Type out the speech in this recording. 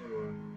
Lord